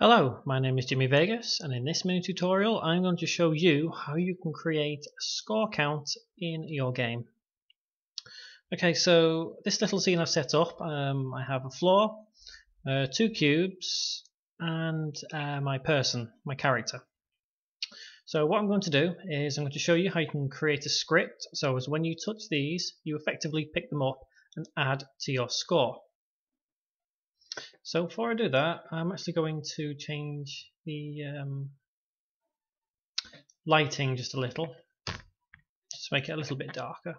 Hello, my name is Jimmy Vegas and in this mini tutorial I'm going to show you how you can create a score count in your game. Okay, so this little scene I've set up, um, I have a floor, uh, two cubes and uh, my person, my character. So what I'm going to do is I'm going to show you how you can create a script so as when you touch these you effectively pick them up and add to your score. So before I do that, I'm actually going to change the um, lighting just a little, just to make it a little bit darker.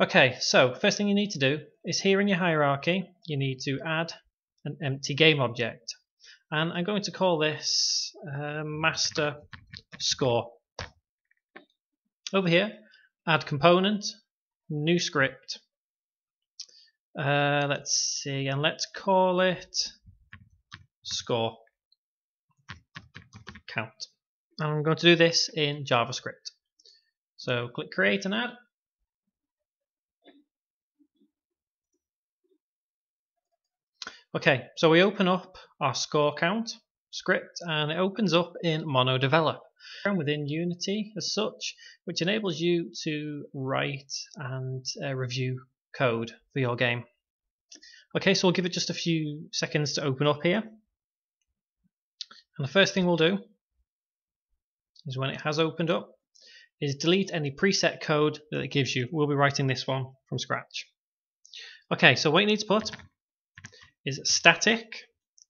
Okay, so first thing you need to do is here in your hierarchy, you need to add an empty game object. And I'm going to call this uh, master score. Over here, add component, new script, uh, let's see, and let's call it score count. And I'm going to do this in JavaScript. So click create and add. Okay, so we open up our score count script and it opens up in MonoDevelop within Unity as such, which enables you to write and uh, review code for your game. Okay, so we'll give it just a few seconds to open up here. And the first thing we'll do is when it has opened up is delete any preset code that it gives you. We'll be writing this one from scratch. Okay, so what you need to put is static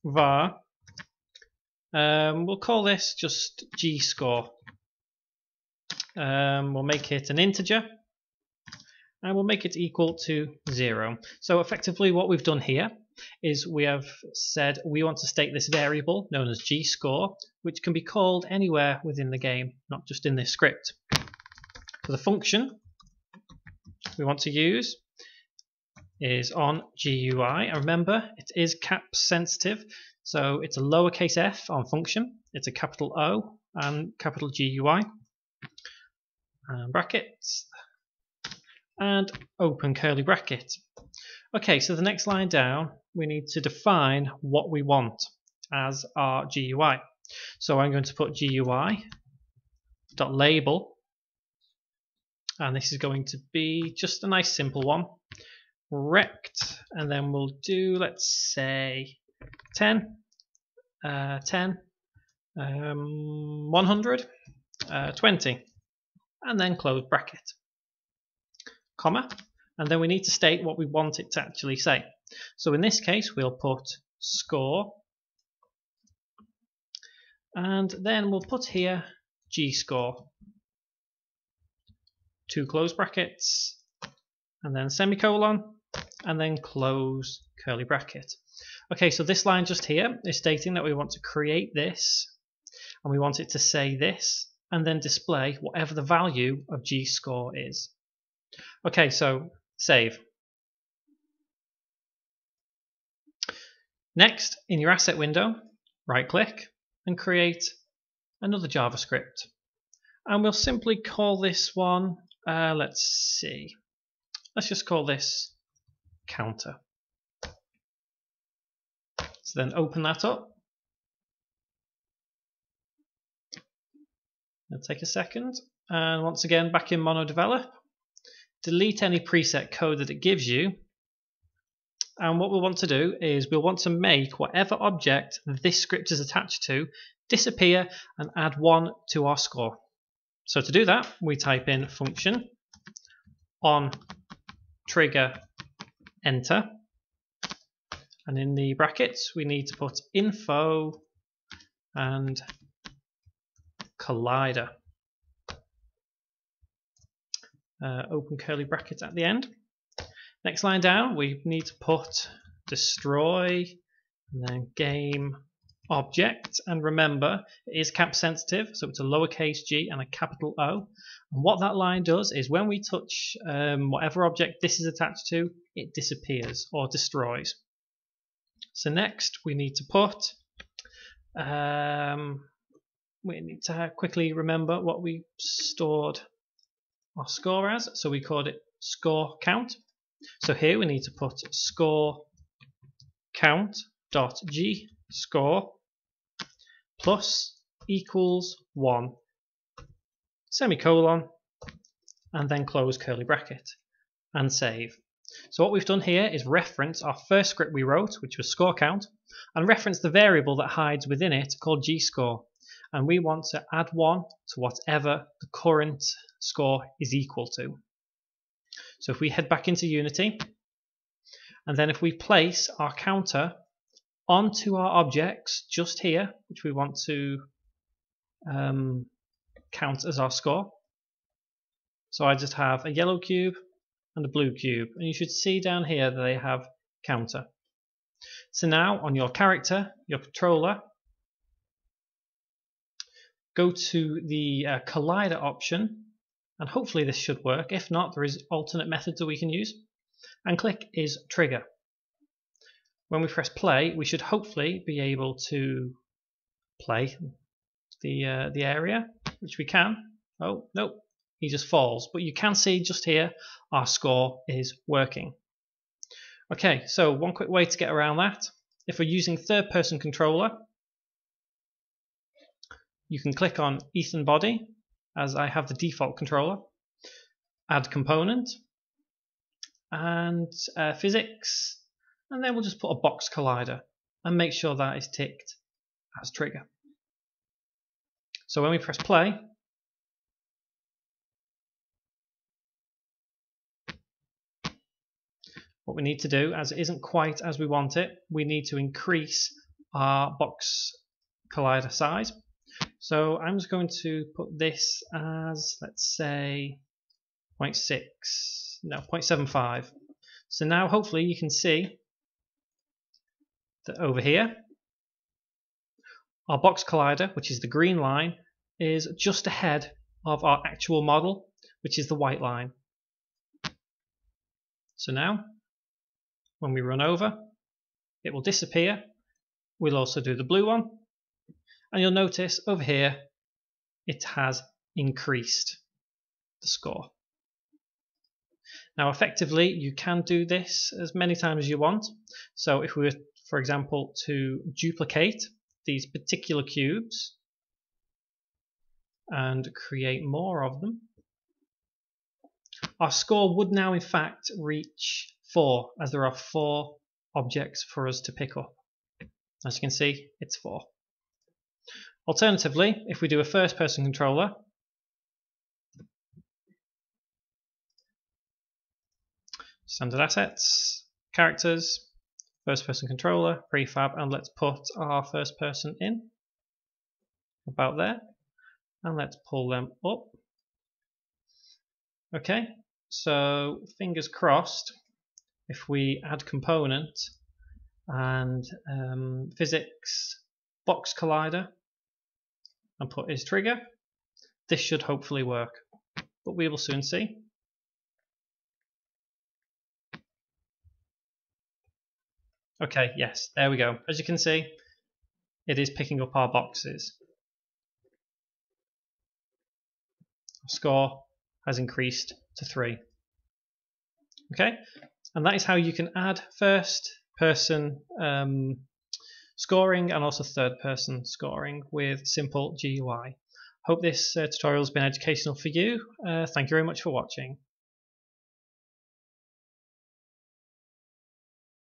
var. Um, we'll call this just G score. Um, we'll make it an integer and we'll make it equal to 0. So effectively what we've done here is we have said we want to state this variable known as gscore which can be called anywhere within the game, not just in this script. So the function we want to use is on GUI. And remember, it is cap sensitive, so it's a lowercase f on function, it's a capital O and capital GUI. And brackets, and open curly bracket. Okay, so the next line down, we need to define what we want as our GUI. So I'm going to put GUI dot label, and this is going to be just a nice simple one. Rect, and then we'll do, let's say, 10, uh, 10, um, 100, uh, 20, and then close bracket comma, and then we need to state what we want it to actually say. So in this case, we'll put score, and then we'll put here gscore, two close brackets, and then semicolon, and then close curly bracket. Okay, so this line just here is stating that we want to create this, and we want it to say this, and then display whatever the value of gscore is. Okay, so save. Next, in your asset window, right click and create another JavaScript. And we'll simply call this one, uh, let's see, let's just call this counter. So then open that up. It'll take a second. And once again, back in MonoDevelop, delete any preset code that it gives you. And what we'll want to do is we'll want to make whatever object this script is attached to disappear and add one to our score. So to do that, we type in function on trigger enter. And in the brackets, we need to put info and collider uh, open curly brackets at the end. Next line down, we need to put destroy and then game object. And remember, it is cap sensitive, so it's a lowercase g and a capital O. And what that line does is when we touch um, whatever object this is attached to, it disappears or destroys. So next we need to put, um, we need to quickly remember what we stored our score as. So we called it score count. So here we need to put score count dot g score plus equals 1 semicolon and then close curly bracket and save. So what we've done here is reference our first script we wrote, which was score count, and reference the variable that hides within it called gscore. And we want to add 1 to whatever the current score is equal to. So if we head back into Unity, and then if we place our counter onto our objects just here, which we want to um, count as our score. So I just have a yellow cube and a blue cube, and you should see down here that they have counter. So now on your character, your controller, go to the uh, collider option, and hopefully this should work. If not, there is alternate methods that we can use, and click is trigger when we press play, we should hopefully be able to play the uh, the area, which we can. Oh, nope, he just falls. But you can see just here our score is working. Okay, so one quick way to get around that. If we're using third person controller, you can click on Ethan Body, as I have the default controller, add component, and uh, physics, and then we'll just put a box collider and make sure that is ticked as trigger. So when we press play, what we need to do, as it isn't quite as we want it, we need to increase our box collider size. So I'm just going to put this as, let's say, 0.6, no, 0.75. So now hopefully you can see that over here, our box collider, which is the green line, is just ahead of our actual model, which is the white line. So now, when we run over, it will disappear. We'll also do the blue one. And you'll notice over here, it has increased the score. Now effectively you can do this as many times as you want. So if we were for example, to duplicate these particular cubes and create more of them, our score would now in fact reach 4 as there are 4 objects for us to pick up. As you can see, it's 4. Alternatively, if we do a first person controller, standard assets, characters, first person controller, prefab, and let's put our first person in about there. And let's pull them up. Okay, so fingers crossed, if we add component and um, physics box collider and put is trigger, this should hopefully work. But we will soon see. Okay, yes, there we go. As you can see, it is picking up our boxes. Score has increased to 3. Okay, and that is how you can add first person um, scoring and also third person scoring with simple GUI. Hope this uh, tutorial has been educational for you. Uh, thank you very much for watching.